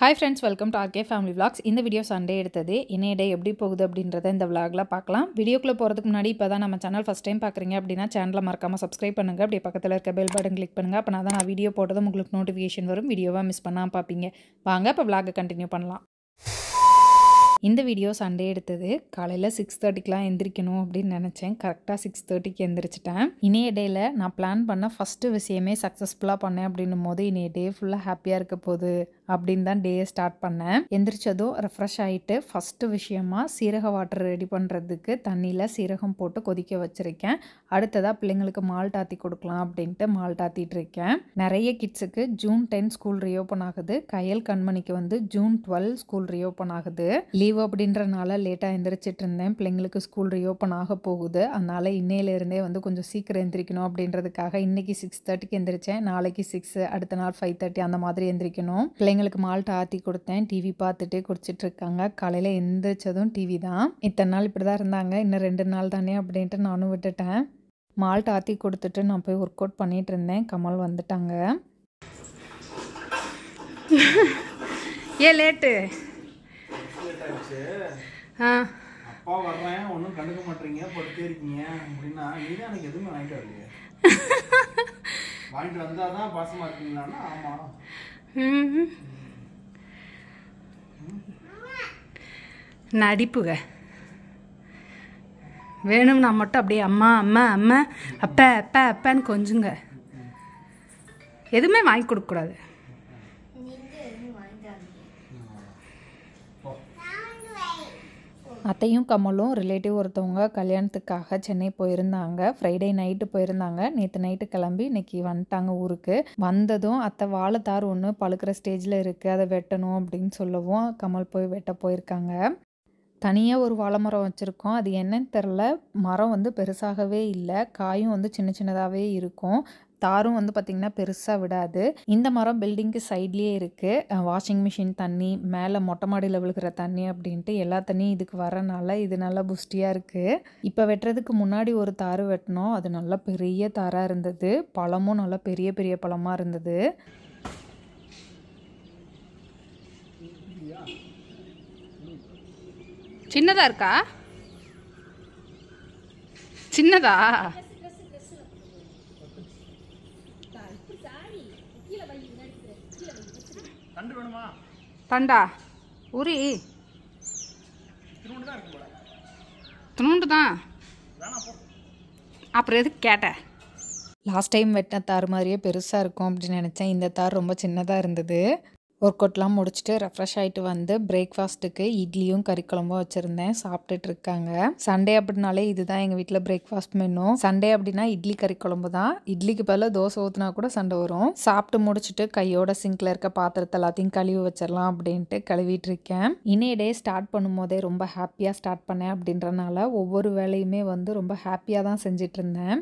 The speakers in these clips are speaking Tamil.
Hi friends welcome to RK family vlogs இந்த வீடியோ சண்டே எடுத்தது. இணைய டே எப்படி போகுது அப்படின்றத இந்த vlogல பார்க்கலாம். வீடியோக்குள்ளே போகிறதுக்கு முன்னாடி இப்போ தான் நம்ம சேனல் ஃபஸ்ட் டைம் பார்க்குறீங்க அப்படின்னா சேனலை மறக்காமல் சப்ஸ்கிரைப் பண்ணுங்கள் அப்படியே பக்கத்தில் இருக்க பெல் பட்டன் கிளிக் பண்ணுங்கள் அப்போ தான் நான் வீடியோ போட்டதும் உங்களுக்கு நோட்டிஃபிகேஷன் வரும். வீடியோவாக மிஸ் பண்ணாமல் பார்ப்பீங்க. வாங்க இப்போ விளாகை கண்டினியூ பண்ணலாம். இந்த வீடியோ சண்டே எடுத்தது. காலையில் சிக்ஸ் தேர்ட்டிக்கெலாம் எந்திரிக்கணும் அப்படின்னு நினச்சேன். கரெக்டாக சிக்ஸ் தேர்ட்டிக்கு எந்திரிச்சிட்டேன். இணைய டேயில் நான் பிளான் பண்ண ஃபஸ்ட்டு விஷயமே சக்ஸஸ்ஃபுல்லாக பண்ணேன் அப்படின்னும் போது இணைய டே ஃபுல்லாக ஹாப்பியாக இருக்க போகுது. அப்படின்னு தான் டேயை ஸ்டார்ட் பண்ணேன். எந்திரிச்சதும் ரெஃப்ரெஷ் ஆகிட்டு ஃபஸ்ட்டு விஷயமா சீரக வாட்டர் ரெடி பண்ணுறதுக்கு தண்ணியில் சீரகம் போட்டு கொதிக்க வச்சுருக்கேன். அடுத்ததாக பிள்ளைங்களுக்கு மால்ட் ஆற்றி கொடுக்கலாம் அப்படின்ட்டு மால்ட் ஆற்றிட்டு இருக்கேன். நிறைய கிட்ஸுக்கு ஜூன் டென் ஸ்கூல் ரீஓப்பன் ஆகுது. கையல் கண்மணிக்கு வந்து ஜூன் டுவெல் ஸ்கூல் ரீஓப்பன் ஆகுது. லீவ் அப்படின்றனால லேட்டாக எந்திரிச்சிட்டு இருந்தேன். பிள்ளைங்களுக்கு ஸ்கூல் ரீஓப்பன் ஆக போகுது. அதனால் இன்னையிலேருந்தே வந்து கொஞ்சம் சீக்கிரம் எந்திரிக்கணும் அப்படின்றதுக்காக இன்னைக்கு சிக்ஸ் தேர்ட்டிக்கு எந்திரிச்சேன். நாளைக்கு சிக்ஸ் அடுத்த நாள் ஃபைவ் தேர்ட்டி அந்த மாதிரி எந்திரிக்கணும். பிள்ளைங்களுக்கு மால்ட் ஆற்றி கொடுத்தேன். டிவி பார்த்துட்டே குடிச்சிட்டு இருக்காங்க காலையில் எந்திரிச்சதும் டிவி தான். இத்தனை நாள் இப்படி தான் இருந்தாங்க. இன்னும் ரெண்டு நாள் தானே அப்படின்ட்டு நானும் விட்டுட்டேன். மால்ட் ஆற்றி கொடுத்துட்டு நான் போய் ஒர்க் அவுட் பண்ணிட்டு இருந்தேன் கமல் வந்துட்டாங்க. ஏன் லேட்டு ஆ. அப்பா வர்றேன் ஒன்றும் கண்டுக்க மாட்டீங்க. படுத்தே இருக்கீங்க. அப்படின்னா நீ தான் எனக்கு எதுவுமே வாங்கிட்டு வரலையே. வாங்கிட்டு வந்தால் தான் பாசமாக இருக்கீங்களான்னா ஆமாம் ம். நடிப்புக. வேணும்னா மட்டும் அப்படியே அம்மா அம்மா அம்மா அப்பா அப்பா அப்பான்னு கொஞ்சுங்க. எதுவுமே வாங்கி கொடுக்கக்கூடாது. அத்தையும் கமலும் ரிலேட்டிவ் ஒருத்தவங்க கல்யாணத்துக்காக சென்னை போயிருந்தாங்க. ஃப்ரைடே நைட்டு போயிருந்தாங்க. நேற்று நைட்டு கிளம்பி இன்னைக்கு வந்துட்டாங்க ஊருக்கு. வந்ததும் அத்தை வாழைத்தார் ஒன்று பழுக்கிற ஸ்டேஜில் இருக்குது அதை வெட்டணும் அப்படின்னு சொல்லவும் கமல் போய் வெட்ட போயிருக்காங்க. தனியாக ஒரு வாழை மரம் வச்சுருக்கோம். அது என்னன்னு தெரில மரம் வந்து பெருசாகவே இல்லை. காயும் வந்து சின்ன சின்னதாகவே இருக்கும். தாரும் வந்து பார்த்திங்கன்னா பெருசாக விடாது. இந்த மரம் பில்டிங்க்கு சைட்லேயே இருக்குது வாஷிங் மிஷின் தண்ணி மேலே மொட்டை மாடியில் விழுகிற தண்ணி அப்படின்ட்டு எல்லா தண்ணியும் இதுக்கு வரனால இது நல்லா புஷ்டியாக இருக்குது இப்போ வெட்டுறதுக்கு முன்னாடி ஒரு தாறு வெட்டினோம். அது நல்லா பெரிய தாராக இருந்தது. பழமும் நல்லா பெரிய பெரிய பழமாக இருந்தது. சின்னதா இருக்கா? சின்னதா? கண்டு வேணுமா? தண்டா? உரி. துணுண்டு தான் அப்புறம் எதுக்கு கேட்ட? லாஸ்ட் டைம் வெட்டின தார் மாதிரியே பெருசாக இருக்கும் அப்படின்னு நினச்சேன். இந்த தார் ரொம்ப சின்னதாக இருந்தது. ஒர்க் அவுட்லாம் முடிச்சுட்டு ரெஃப்ரெஷ் ஆகிட்டு வந்து பிரேக்ஃபாஸ்ட்டுக்கு இட்லியும் கறிக்குழம்பும் வச்சுருந்தேன். சாப்பிட்டுட்டு இருக்காங்க சண்டே அப்படின்னாலே இதுதான் எங்கள் வீட்டில் பிரேக்ஃபாஸ்ட் மெனு சண்டே அப்படின்னா இட்லி கறிக்குழம்பு தான். இட்லிக்கு பதிலாக தோசை ஊற்றினா கூட சண்டை வரும். சாப்பிட்டு முடிச்சுட்டு கையோட சிங்கில் இருக்க பாத்திரத்தை எல்லாத்தையும் கழுவி வச்சிடலாம் அப்படின்ட்டு கழுவிட்டு இருக்கேன் இணைய டே ஸ்டார்ட் பண்ணும்போதே ரொம்ப ஹாப்பியாக ஸ்டார்ட் பண்ணேன் அப்படின்றனால ஒவ்வொரு வேலையுமே வந்து ரொம்ப ஹாப்பியாக தான் செஞ்சிட்ருந்தேன்.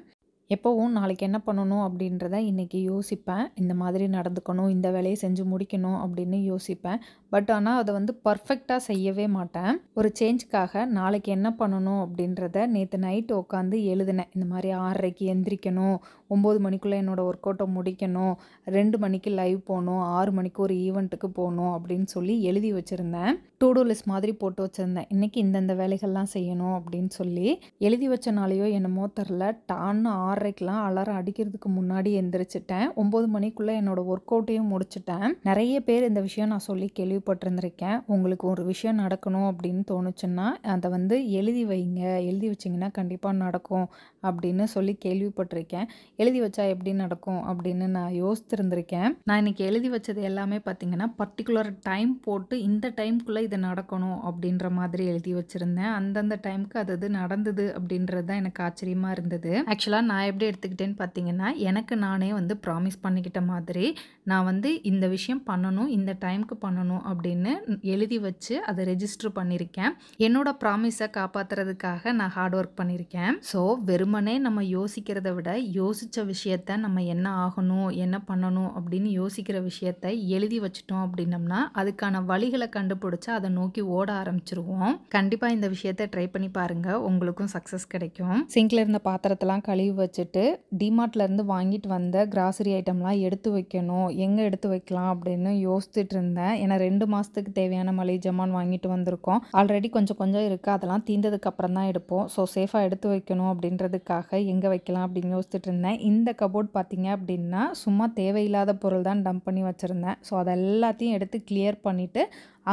எப்போவும் நாளைக்கு என்ன பண்ணணும் அப்படின்றத இன்றைக்கி யோசிப்பேன். இந்த மாதிரி நடந்துக்கணும் இந்த வேலையை செஞ்சு முடிக்கணும் அப்படின்னு யோசிப்பேன். பட் ஆனால் அதை வந்து பர்ஃபெக்டாக செய்யவே மாட்டேன். ஒரு சேஞ்சுக்காக நாளைக்கு என்ன பண்ணணும் அப்படின்றத நேற்று நைட்டு உட்காந்து எழுதினேன். இந்த மாதிரி ஆறரைக்கு எந்திரிக்கணும் ஒம்பது மணிக்குள்ளே என்னோடய ஒர்க் அவுட்டை முடிக்கணும் ரெண்டு மணிக்கு லைவ் போகணும் ஆறு மணிக்கு ஒரு ஈவெண்ட்டுக்கு போகணும் அப்படின்னு சொல்லி எழுதி வச்சுருந்தேன். டூ டூ லிஸ்ட் மாதிரி போட்டு வச்சுருந்தேன். இன்றைக்கி இந்தந்த வேலைகள்லாம் செய்யணும் அப்படின்னு சொல்லி எழுதி வச்சனாலேயோ என்னமோ தெரில டான்னு ஆறு ஆறரைக்கெலாம் அலாரம் அடிக்கிறதுக்கு முன்னாடி எந்திரிச்சிட்டேன். ஒம்பது மணிக்குள்ளே என்னோட ஒர்க் அவுட்டையும் முடிச்சிட்டேன். நிறைய பேர் இந்த விஷயம் நான் சொல்லி கேள்விப்பட்டிருந்திருக்கேன். உங்களுக்கு ஒரு விஷயம் நடக்கணும் அப்படின்னு தோணுச்சுன்னா அதை வந்து எழுதி வைங்க. எழுதி வச்சிங்கன்னா கண்டிப்பாக நடக்கும் அப்படின்னு சொல்லி கேள்விப்பட்டிருக்கேன். எழுதி வச்சா எப்படி நடக்கும் அப்படின்னு நான் யோசித்திருந்திருக்கேன். நான் இன்னைக்கு எழுதி வச்சது எல்லாமே பார்த்தீங்கன்னா பர்டிகுலர் டைம் போட்டு இந்த டைம்குள்ளே இது நடக்கணும் அப்படின்ற மாதிரி எழுதி வச்சுருந்தேன். அந்தந்த டைமுக்கு அது அது நடந்தது அப்படின்றது தான் எனக்கு ஆச்சரியமாக இருந்தது. ஆக்சுவலாக நான் எப்படி எடுத்துக்கிட்டேன்னு பார்த்தீங்கன்னா எனக்கு நானே வந்து ப்ராமிஸ் பண்ணிக்கிட்ட மாதிரி நான் வந்து இந்த விஷயம் பண்ணணும் இந்த டைமுக்கு பண்ணணும் அப்படின்னு எழுதி வச்சு அதை ரெஜிஸ்டர் பண்ணியிருக்கேன். என்னோட ப்ராமிஸை காப்பாற்றுறதுக்காக நான் ஹார்ட் ஒர்க் பண்ணியிருக்கேன். ஸோ வெறுமனே நம்ம யோசிக்கிறத விட யோசித்த விஷயத்த நம்ம என்ன ஆகணும் என்ன பண்ணணும் அப்படின்னு யோசிக்கிற விஷயத்த எழுதி வச்சிட்டோம் அப்படின்னம்னா அதுக்கான வழிகளை கண்டுபிடிச்சு அதை நோக்கி ஓட ஆரம்பிச்சிருவோம். கண்டிப்பாக இந்த விஷயத்த ட்ரை பண்ணி பாருங்கள் உங்களுக்கும் சக்ஸஸ் கிடைக்கும். சிங்கில் இருந்த பாத்திரத்தெல்லாம் கழுவி வச்சு வச்சுட்டு டிமார்ட்லேருந்து வாங்கிட்டு வந்த கிராசரி ஐட்டம்லாம் எடுத்து வைக்கணும். எங்கே எடுத்து வைக்கலாம் அப்படின்னு யோசிச்சுட்டு இருந்தேன். ஏன்னா ரெண்டு மாதத்துக்கு தேவையான மளிகை ஜாமான் வாங்கிட்டு வந்திருக்கோம். ஆல்ரெடி கொஞ்சம் கொஞ்சம் இருக்குது அதெல்லாம் தீர்ந்ததுக்கு அப்புறம் தான் எடுப்போம். ஸோ சேஃபாக எடுத்து வைக்கணும் அப்படின்றதுக்காக எங்கே வைக்கலாம் அப்படின்னு யோசிச்சுட்டு இருந்தேன். இந்த கபோர்ட் பார்த்தீங்க அப்படின்னா சும்மா தேவையில்லாத பொருள் தான் டம்ப் பண்ணி வச்சுருந்தேன். ஸோ அதை எல்லாத்தையும் எடுத்து கிளியர் பண்ணிவிட்டு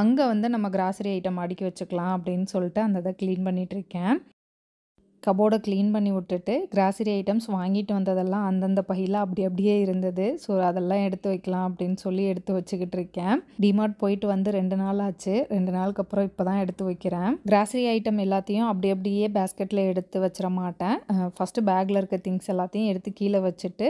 அங்கே வந்து நம்ம கிராசரி ஐட்டம் அடுக்கி வச்சுக்கலாம் அப்படின்னு சொல்லிட்டு அந்த இதை க்ளீன் பண்ணிகிட்ருக்கேன் கபோர்டை க்ளீன் பண்ணி விட்டுட்டு கிராசரி ஐட்டம்ஸ் வாங்கிட்டு வந்ததெல்லாம் அந்தந்த பையில் அப்படி அப்படியே இருந்தது. ஸோ அதெல்லாம் எடுத்து வைக்கலாம் அப்படின்னு சொல்லி எடுத்து வச்சுக்கிட்டு இருக்கேன். டிமார்ட் போயிட்டு வந்து ரெண்டு நாள் ஆச்சு. ரெண்டு நாளுக்கு அப்புறம் இப்போ தான் எடுத்து வைக்கிறேன். கிராசரி ஐட்டம் எல்லாத்தையும் அப்படி அப்படியே பேஸ்கெட்டில் எடுத்து வச்சிட மாட்டேன். ஃபஸ்ட்டு பேக்கில் இருக்க திங்ஸ் எல்லாத்தையும் எடுத்து கீழே வச்சுட்டு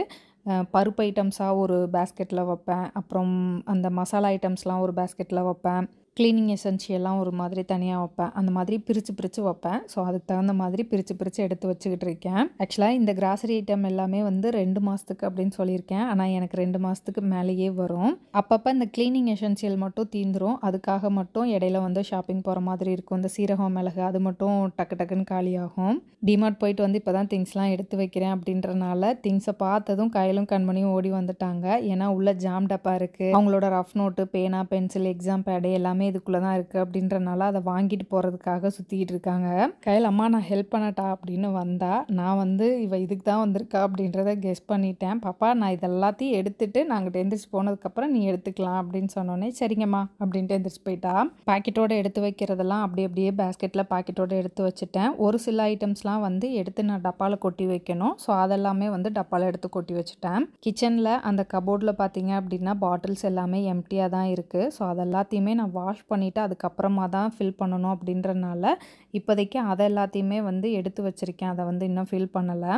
பருப்பு ஐட்டம்ஸாக ஒரு பேஸ்கெட்டில் வைப்பேன். அப்புறம் அந்த மசாலா ஐட்டம்ஸ்லாம் ஒரு பேஸ்கெட்டில் வைப்பேன். க்ளீனிங் எசென்ஷியெல்லாம் ஒரு மாதிரி தனியாக வைப்பேன். அந்த மாதிரி பிரித்து பிரித்து வைப்பேன். ஸோ அதுக்கு தகுந்த மாதிரி பிரித்து பிரித்து எடுத்து வச்சுக்கிட்டு இருக்கேன். ஆக்சுவலாக இந்த கிராசரி ஐட்டம் எல்லாமே வந்து ரெண்டு மாதத்துக்கு அப்படின்னு சொல்லியிருக்கேன். ஆனால் எனக்கு ரெண்டு மாதத்துக்கு மேலேயே வரும். அப்பப்போ இந்த க்ளீனிங் எசென்ஷியல் மட்டும் தீந்துரும். அதுக்காக மட்டும் இடையில வந்து ஷாப்பிங் போகிற மாதிரி இருக்கும். இந்த சீரகம் மிளகு அது மட்டும் டக்கு டக்குன்னு காலியாகும். டிமார்ட் போயிட்டு வந்து இப்போ தான் திங்ஸ்லாம் எடுத்து வைக்கிறேன் அப்படின்றனால திங்ஸை பார்த்ததும் கையிலும் கண்மணியும் ஓடி வந்துட்டாங்க. ஏன்னா உள்ள ஜாம் டப்பா இருக்குது அவங்களோட ரஃப் நோட்டு பேனா பென்சில் எக்ஸாம் பேடு எல்லாமே இதுக்குள்ளே தான் இருக்குது அப்படின்றனால அதை வாங்கிட்டு போகிறதுக்காக சுற்றிக்கிட்டு இருக்காங்க. கையில் அம்மா நான் ஹெல்ப் பண்ணட்டா? அப்படின்னு வந்தா நான் வந்து இவ இதுக்கு தான் வந்திருக்கா? அப்படின்றத கெஸ் பண்ணிட்டேன். பாப்பா நான் இதெல்லாத்தையும் எடுத்துட்டு நாங்கள் எந்திரிச்சு போனதுக்கப்புறம் நீ எடுத்துக்கலாம் அப்படின்னு சொன்னோன்னே சரிங்கம்மா அப்படின்ட்டு எந்திரிச்சு போயிட்டா. பாக்கெட்டோட எடுத்து வைக்கிறதெல்லாம் அப்படி அப்படியே பேஸ்கெட்டில் பாக்கெட்டோட எடுத்து வச்சுட்டேன். ஒரு சில ஐட்டம்ஸ்லாம் வந்து எடுத்து நான் டப்பாவில் கொட்டி வைக்கணும். ஸோ அதெல்லாமே வந்து டப்பாவில் எடுத்து கொட்டி வச்சுட்டேன். கிச்சனில் அந்த கபோர்டில் பார்த்தீங்க அப்படின்னா பாட்டில்ஸ் எல்லாமே எம்டியாக தான் இருக்குது ஸோ அதெல்லாத்தையுமே நான் வாஷ் பண்ணிவிட்டு அதுக்கப்புறமா தான் ஃபில் பண்ணணும் அப்படின்றனால இப்போதைக்கு அதை எல்லாத்தையுமே வந்து எடுத்து வச்சுருக்கேன். அதை வந்து இன்னும் ஃபில் பண்ணலை.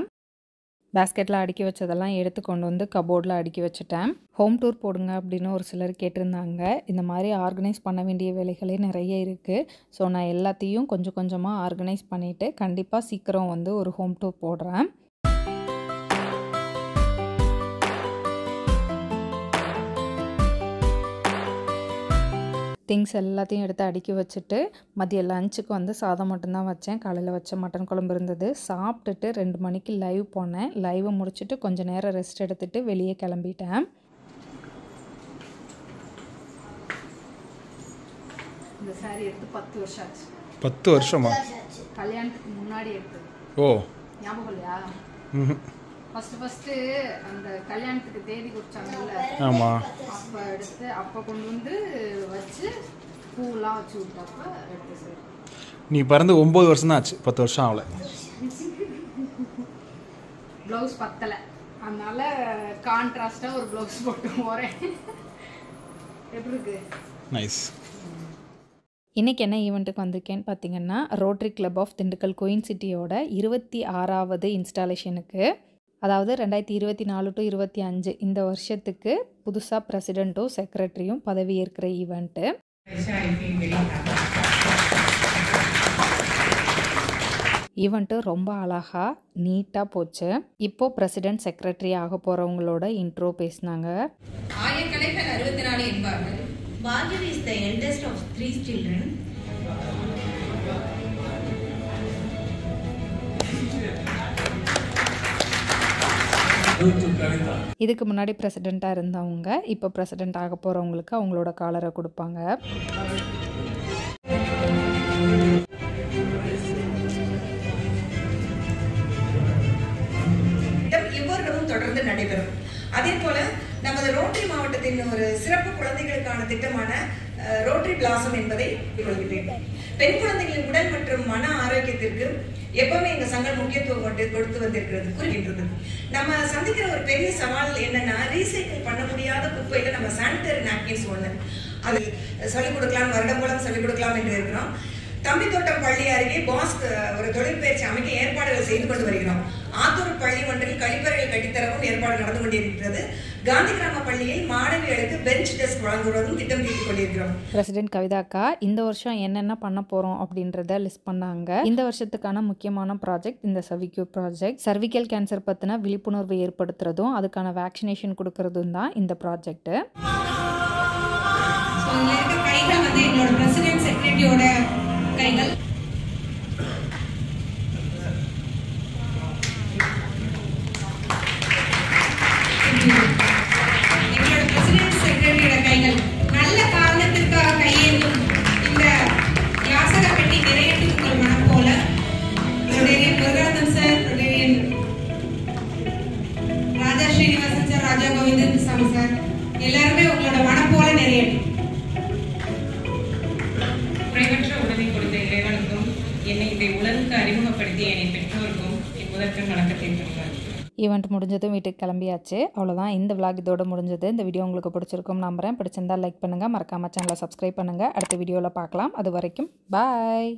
பேஸ்கெட்டில் அடுக்கி வச்சதெல்லாம் எடுத்து கொண்டு வந்து கபோர்டில் அடுக்கி வச்சுட்டேன். ஹோம் டூர் போடுங்க அப்படின்னு ஒரு சிலர் கேட்டிருந்தாங்க. இந்த மாதிரி ஆர்கனைஸ் பண்ண வேண்டிய வேலைகளே நிறைய இருக்குது ஸோ நான் எல்லாத்தையும் கொஞ்சம் கொஞ்சமாக ஆர்கனைஸ் பண்ணிவிட்டு கண்டிப்பாக சீக்கிரம் வந்து ஒரு ஹோம் டூர் போடுறேன். திங்ஸ் எல்லாத்தையும் எடுத்து அடுக்கி வச்சுட்டு மதிய லஞ்சுக்கு வந்து சாதம் மட்டும்தான் வச்சேன். காலையில் வச்ச மட்டன் குழம்பு இருந்தது. சாப்பிட்டுட்டு ரெண்டு மணிக்கு லைவ் போனேன். லைவை முடிச்சுட்டு கொஞ்சம் நேரம் ரெஸ்ட் எடுத்துட்டு வெளியே கிளம்பிட்டேன். இந்த சாரி எடுத்து பத்து வருஷம் ஆச்சு. பத்து வருஷமா? கல்யாணத்துக்கு முன்னாடி எடுத்தது. ஓ. ஞாபகம் இல்லையா. ஃபர்ஸ்ட் ஃபர்ஸ்ட் அந்த கல்யாணத்துக்கு தேதி குறிச்சாங்கல்ல ஆமாம் அப்ப எடுத்து அப்ப கொண்டு வந்து வச்சு பூலாம் வச்சு விட்டப்ப எடுத்து சரி நீ பிறந்து ஒம்பது வருஷம் தான் ஆச்சு. பத்து வருஷம் ஆகல. ப்ளவுஸ் பத்தல. அதனால கான்ட்ராஸ்டா ஒரு ப்ளவுஸ் போட்டு போறேன். எப்படி இருக்கு? நைஸ் இன்றைக்கி என்ன ஈவெண்ட்டுக்கு வந்திருக்கேன்னு பார்த்தீங்கன்னா rotary club of Dindigul queen சிட்டியோட இருபத்தி ஆறாவது இன்ஸ்டாலேஷனுக்கு அதாவது ரெண்டாயிரத்தி இருபத்தி நாலு டு இருபத்தி அஞ்சு இந்த வருஷத்துக்கு புதுசாக பிரசிடெண்ட்டும் செக்ரட்டரியும் பதவியேற்கிற ஈவெண்ட்டு ஈவெண்ட்டு ரொம்ப அழகாக நீட்டாக போச்சு. இப்போது பிரசிடென்ட் செக்ரட்டரி ஆக போகிறவங்களோட இன்ட்ரோ பேசினாங்க. ஆயக்கலைகள் அறுபத்தி நாலு என்பார்கள். Bhargavi is the eldest of three children. இதுக்கு முன்னாடி பிரசிடெண்ட்டாக இருந்தவங்க இப்போ பிரசிடெண்ட் ஆக போகிறவங்களுக்கு அவங்களோட காலரை கொடுப்பாங்க. வந்து நடைபெறும். அதே போல நமது ரோட்டரி மாவட்டத்தின் ஒரு சிறப்பு குழந்தைகளுக்கான திட்டமான ரோட்டரி பிளாசம் என்பதை கொள்கிறேன் பெண் குழந்தைகளின் உடல் மற்றும் மன ஆரோக்கியத்திற்கு எப்பவுமே எங்க சங்கம் முக்கியத்துவம் கொண்டு கொடுத்து வந்திருக்கிறது கூறுகின்றது. நம்ம சந்திக்கிற ஒரு பெரிய சவால் என்னன்னா ரீசைக்கிள் பண்ண முடியாத குப்பையில நம்ம சானிட்டரி நாப்கின்ஸ் ஒண்ணு. அது சொல்லிக் கொடுக்கலாம் வருடம் மூலம் சொல்லிக் கொடுக்கலாம் என்று இருக்கிறோம். தம்பி தோட்டம் பள்ளி அருகே பாஸ்க் ஒரு தொழிற்பயிற்சி அமைக்க ஏற்பாடுகள் செய்து கொண்டு வருகிறோம். ஆத்தூர் பள்ளி ஒன்றில் கழிப்பறைகள் கட்டித்தரவும் ஏற்பாடு நடந்து கொண்டிருக்கிறது. காந்தி கிராம பள்ளியில் மாணவிகளுக்கு பெஞ்ச் டெஸ்க் வழங்குவதும் திட்டம் தீட்டிக் கொண்டிருக்கிறோம். பிரசிடென்ட் கவிதாக்கா இந்த வருஷம் என்னென்ன பண்ண போகிறோம் அப்படின்றத லிஸ்ட் பண்ணாங்க. இந்த வருஷத்துக்கான முக்கியமான ப்ராஜெக்ட் இந்த சர்விக்யூ ப்ராஜெக்ட். சர்விக்கல் கேன்சர் பற்றின விழிப்புணர்வு ஏற்படுத்துறதும் அதுக்கான வேக்சினேஷன் கொடுக்கறதும் தான் இந்த இருக்க கைகள் வந்து எங்களோட பிரசிடென்ட் செக்ரட்டரியோட கைகள். இதை உலகுக்கு அறிமுகப்படுத்திய என்னை பெற்றோருக்கும் என் முதற்கண் வணக்கத்தை தருவார் ஈவெண்ட் முடிஞ்சதும் வீட்டுக்கு கிளம்பியாச்சு. அவ்வளோதான் இந்த விளாக் இதோட முடிஞ்சது. இந்த வீடியோ உங்களுக்கு பிடிச்சிருக்கும் நம்புறேன். பிடிச்சிருந்தா லைக் பண்ணுங்கள் மறக்காமல் சேனலை சப்ஸ்கிரைப் பண்ணுங்கள் அடுத்த வீடியோவில் பார்க்கலாம். அது வரைக்கும் பாய்